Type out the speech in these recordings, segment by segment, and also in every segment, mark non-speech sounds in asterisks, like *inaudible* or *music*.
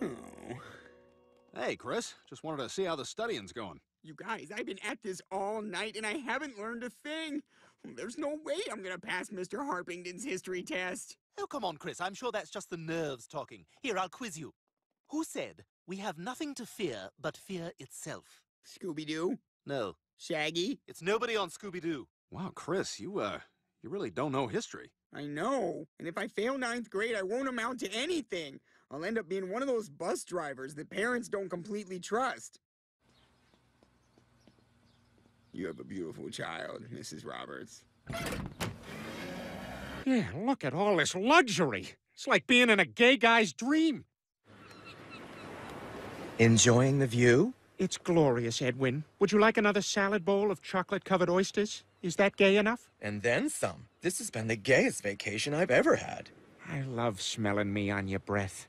Oh. Hey, Chris. Just wanted to see how the studying's going. You guys, I've been at this all night and I haven't learned a thing. There's no way I'm gonna pass Mr. Harpington's history test. Oh, come on, Chris. I'm sure that's just the nerves talking. Here, I'll quiz you. Who said, we have nothing to fear but fear itself? Scooby Doo? No, Shaggy? it's nobody on Scooby-Doo. Wow, Chris, you, uh, you really don't know history. I know. And if I fail ninth grade, I won't amount to anything. I'll end up being one of those bus drivers that parents don't completely trust. You have a beautiful child, Mrs. Roberts. Yeah, look at all this luxury. It's like being in a gay guy's dream. Enjoying the view? It's glorious, Edwin. Would you like another salad bowl of chocolate-covered oysters? Is that gay enough? And then some. This has been the gayest vacation I've ever had. I love smelling me on your breath.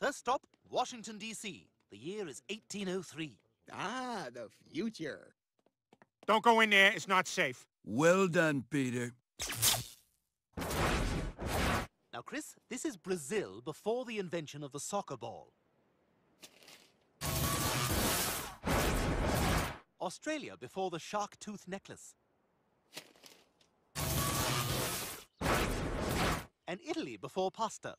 First stop, Washington, D.C. The year is 1803. Ah, the future. Don't go in there. It's not safe. Well done, Peter. Now, Chris, this is Brazil before the invention of the soccer ball. Australia before the shark tooth necklace. And Italy before pasta.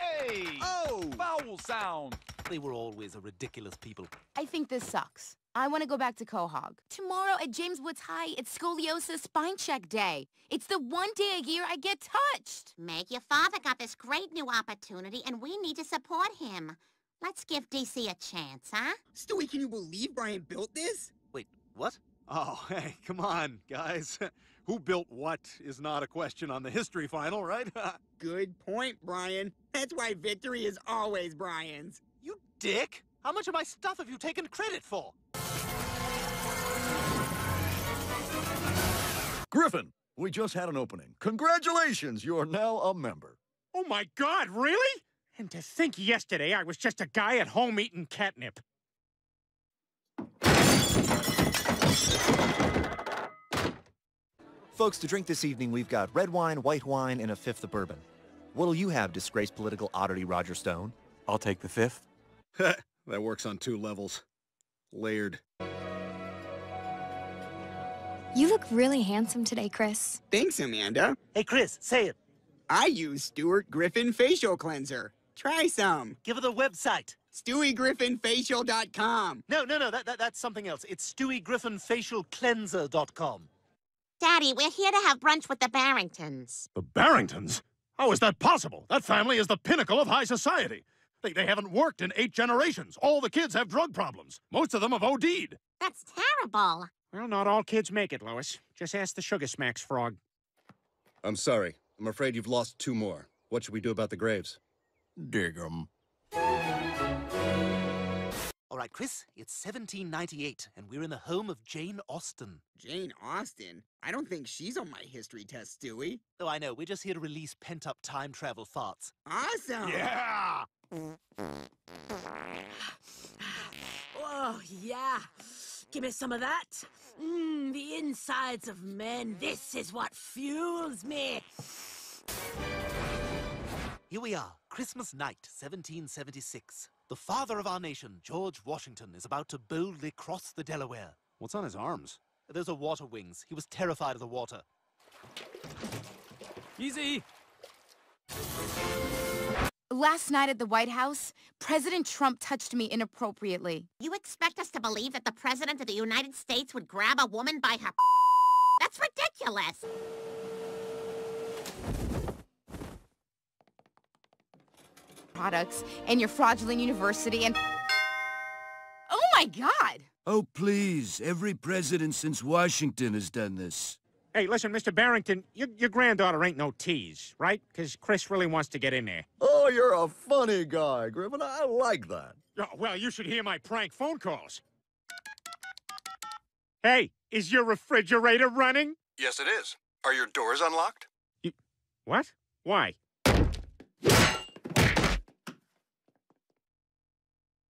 Hey! Oh! Foul sound! They were always a ridiculous people. I think this sucks. I want to go back to Quahog. Tomorrow at James Woods High, it's Scoliosis Spine Check Day. It's the one day a year I get touched. Meg, your father got this great new opportunity, and we need to support him. Let's give DC a chance, huh? Stewie, can you believe Brian built this? Wait, what? Oh, *laughs* hey, come on, guys. *laughs* Who built what is not a question on the history final, right? *laughs* Good point, Brian. That's why victory is always Brian's. You dick! How much of my stuff have you taken credit for? Griffin, we just had an opening. Congratulations, you're now a member. Oh my God, really? And to think yesterday I was just a guy at home eating catnip. Folks, to drink this evening, we've got red wine, white wine, and a fifth of bourbon. What'll you have, disgraced political oddity Roger Stone? I'll take the fifth. *laughs* that works on two levels. Layered. You look really handsome today, Chris. Thanks, Amanda. Hey, Chris, say it. I use Stuart Griffin Facial Cleanser. Try some. Give her the website. StewieGriffinFacial.com. No, no, no, that, that, that's something else. It's StewieGriffinFacialCleanser.com. Daddy, we're here to have brunch with the Barringtons. The Barringtons? How is that possible? That family is the pinnacle of high society. They, they haven't worked in eight generations. All the kids have drug problems. Most of them have OD'd. That's terrible. Well, not all kids make it, Lois. Just ask the Sugar Smacks frog. I'm sorry. I'm afraid you've lost two more. What should we do about the graves? Dig 'em. All right, Chris, it's 1798, and we're in the home of Jane Austen. Jane Austen? I don't think she's on my history test, Stewie. Oh, I know. We're just here to release pent-up time travel farts. Awesome! Yeah! *sighs* Oh, yeah. Give me some of that. Mmm, the insides of men. This is what fuels me. Here we are, Christmas night, 1776. The father of our nation, George Washington, is about to boldly cross the Delaware. What's on his arms? Those are water wings. He was terrified of the water. Easy! Last night at the White House, President Trump touched me inappropriately. You expect us to believe that the President of the United States would grab a woman by her *laughs* That's ridiculous! Products and your fraudulent university and... Oh my God! Oh, please. Every president since Washington has done this. Hey, listen, Mr. Barrington, your, your granddaughter ain't no tease, right? Because Chris really wants to get in there. Oh, you're a funny guy, Griffin. I like that. Oh, well, you should hear my prank phone calls. Hey, is your refrigerator running? Yes, it is. Are your doors unlocked? You... What? Why?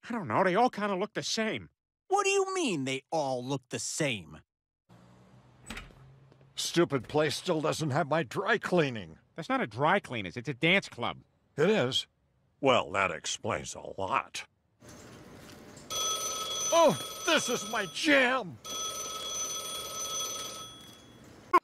I don't know. They all kind of look the same. What do you mean they all look the same? Stupid place still doesn't have my dry cleaning. That's not a dry cleaners. It's a dance club. It is. Well, that explains a lot. Oh, this is my jam!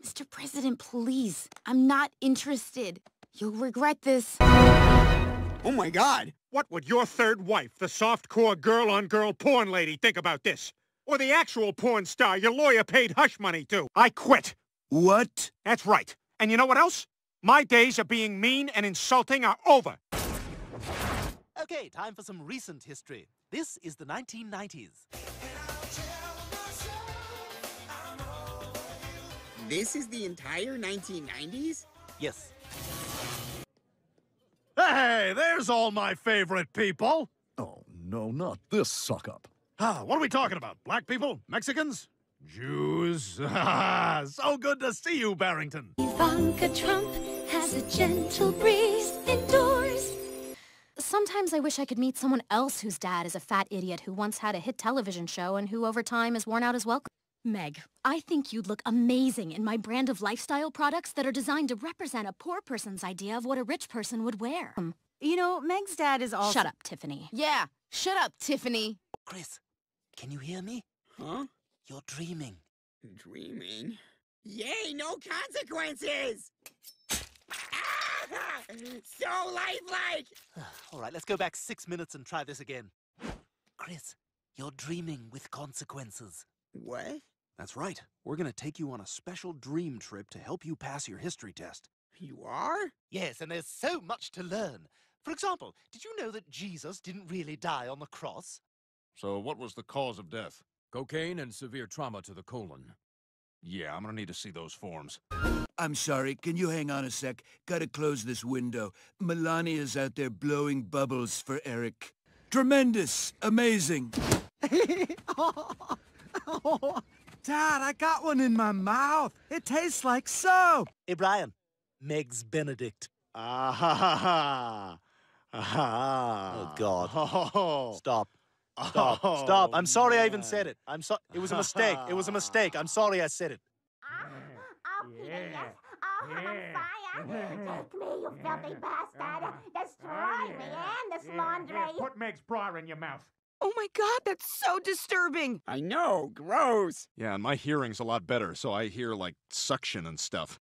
Mr. President, please. I'm not interested. You'll regret this. Oh my god! What would your third wife, the soft-core girl-on-girl porn lady, think about this? Or the actual porn star your lawyer paid hush money to? I quit. What? That's right. And you know what else? My days of being mean and insulting are over. Okay, time for some recent history. This is the 1990s. This is the entire 1990s? Yes. Hey, there's all my favorite people. Oh, no, not this suck-up. Ah, what are we talking about? Black people? Mexicans? Jews? *laughs* so good to see you, Barrington. Ivanka Trump has a gentle breeze indoors. Sometimes I wish I could meet someone else whose dad is a fat idiot who once had a hit television show and who over time is worn out as welcome. Meg, I think you'd look amazing in my brand of lifestyle products that are designed to represent a poor person's idea of what a rich person would wear. You know, Meg's dad is also- Shut up, Tiffany. Yeah, shut up, Tiffany. Chris, can you hear me? Huh? You're dreaming. Dreaming? Yay, no consequences! Ah, so lifelike! *sighs* All right, let's go back six minutes and try this again. Chris, you're dreaming with consequences. What? That's right. We're gonna take you on a special dream trip to help you pass your history test. You are? Yes, and there's so much to learn. For example, did you know that Jesus didn't really die on the cross? So what was the cause of death? Cocaine and severe trauma to the colon. Yeah, I'm gonna need to see those forms. I'm sorry, can you hang on a sec? Gotta close this window. Melania's out there blowing bubbles for Eric. Tremendous! Amazing! *laughs* Dad, I got one in my mouth. It tastes like soap. Hey, Brian. Meg's Benedict. Ah ha ha ha. Ah. Oh, God. *laughs* Oh. Stop. Stop. Stop. I'm sorry I even said it. I'm sorry. It was a mistake. It was a mistake. *laughs* I'm sorry I said it. Oh, Peter, yes. Oh, I'm on fire. *laughs* Take me, you filthy bastard. Destroy me and this laundry. Put Meg's bra in your mouth. Oh my god, that's so disturbing. I know, gross. Yeah, and my hearing's a lot better, so I hear like suction and stuff.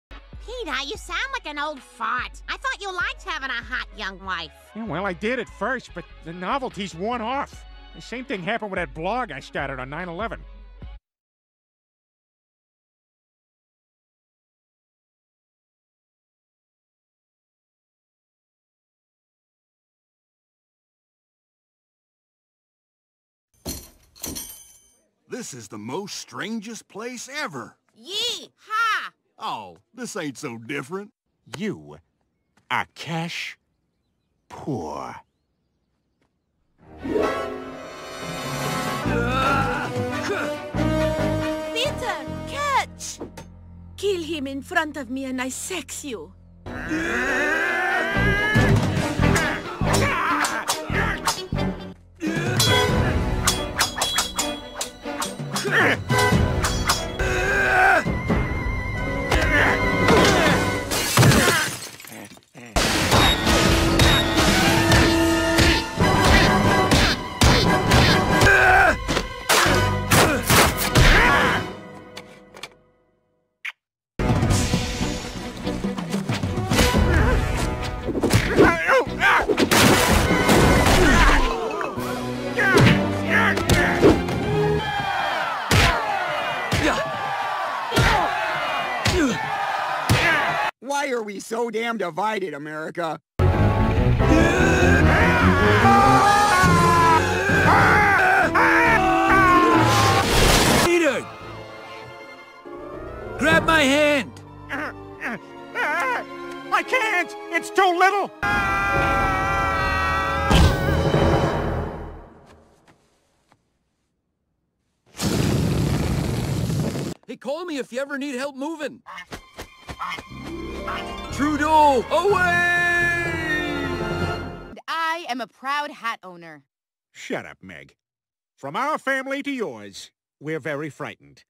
Peter, you sound like an old fart. I thought you liked having a hot young wife. Yeah, well, I did at first, but the novelty's worn off. The same thing happened with that blog I started on 9 11. This is the most strangest place ever. Yee! Ha! Oh, this ain't so different. You are cash poor. Peter, catch! Kill him in front of me and I sex you. So damn divided, America? Peter! Grab my hand! I can't! It's too little! Hey, call me if you ever need help moving. Trudeau, away! I am a proud hat owner. Shut up, Meg. From our family to yours, we're very frightened.